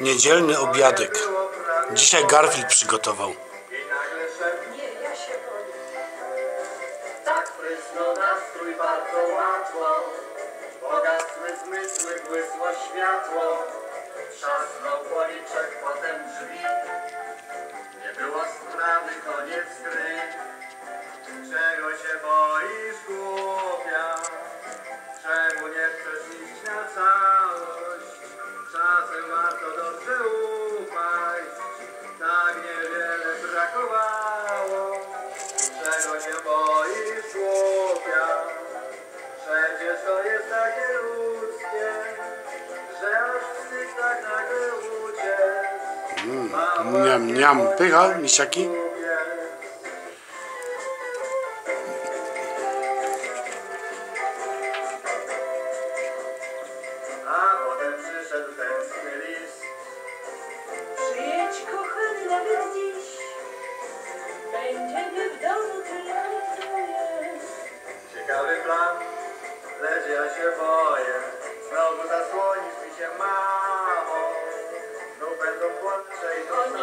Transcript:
Niedzielny obiadek. Dzisiaj Garfield przygotował. Boję. tak. Pogasły zmysły, błysło światło. Trzasnął policzek, potem drzwi. Iść na całość? Czasem warto dobrze upaść. Tak niewiele brakowało. Czego się boisz, głupia? Przecież to jest takie ludzkie, że aż wstyd tak nagle uciec. Mała Niam, niam. Pycha, misiaki? przyszedł tęskny lis. Przyjedź kochany nawet dziś, będziemy w domu tyle Ciekawy plan, lecz ja się boję, znowu zasłonisz mi się mamo. Znów będą płacze i to